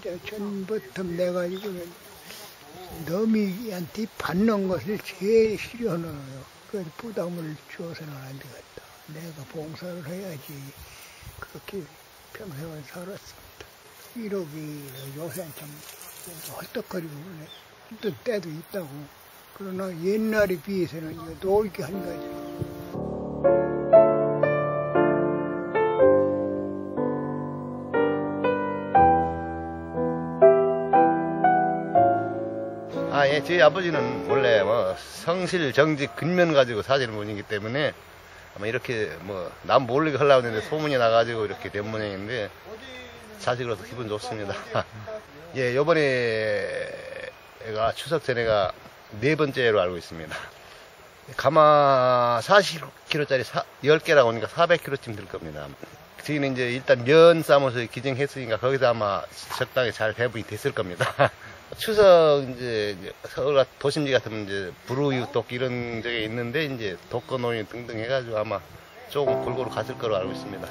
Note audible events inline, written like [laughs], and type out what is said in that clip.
처음부터 내가지고는 너미한테 받는 것을 제일 싫어하는 그 부담을 주어서는 안 되겠다. 내가 봉사를 해야지 그렇게 평생을 살았습니다. 이러기 요새 참 헐떡거리고 그러네. 힘든 때도 있다고. 그러나 옛날에 비해서는 이거 놀게 한 가지. 아, 예, 저희 아버지는 원래 뭐 성실, 정직, 근면 가지고 사시는 분이기 때문에 아마 이렇게 뭐남 모르게 하려고 했는데 소문이 나가지고 이렇게 된 모양인데 자식으로서 기분 좋습니다. [laughs] 예, 요번에가 추석 전에가 네 번째로 알고 있습니다. 가마 40kg짜리 10개라고 하니까 400kg쯤 될 겁니다. 저희는 이제 일단 면 삶아서 기증했으니까 거기서 아마 적당히 잘 배분이 됐을 겁니다. [laughs] 추석 이제 서울 같- 도심지 같으면 이제 불우유 독 이런 적이 있는데 이제 독거노인 등등 해가지고 아마 조금 골고루 갔을 거로 알고 있습니다.